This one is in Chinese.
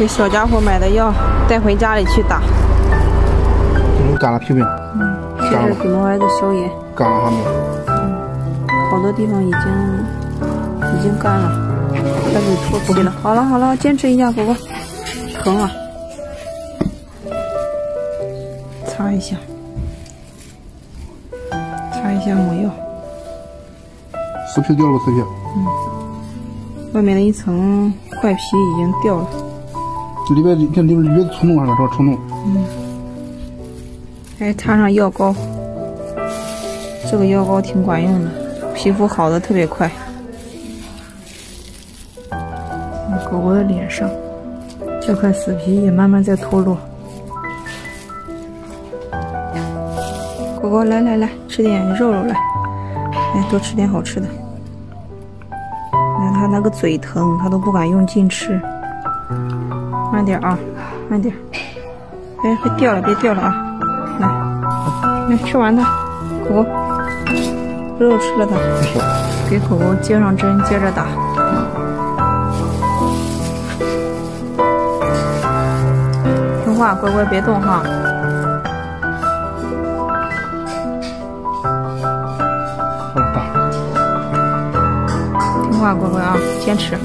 给小家伙买的药，带回家里去打。这是干了皮病。嗯，这是给毛孩子消炎。干了还没？嗯，好多地方已经已经干了，开始脱皮了。好了好了，坚持一下，宝宝。疼啊！擦一下，擦一下抹药。死皮掉了，死皮。嗯，外面的一层坏皮已经掉了。里边这里边越冲动还是说冲动？嗯。还擦上药膏，这个药膏挺管用的，皮肤好的特别快。狗狗的脸上，这块死皮也慢慢在脱落。狗狗，来来来，吃点肉肉来，来多吃点好吃的。看它那个嘴疼，它都不敢用劲吃。慢点啊，慢点。哎，别掉了，别掉了啊！来，来吃完它，狗狗，肉吃了它，给狗狗接上针，接着打。听话，乖乖别动哈。听话，乖乖啊，坚持。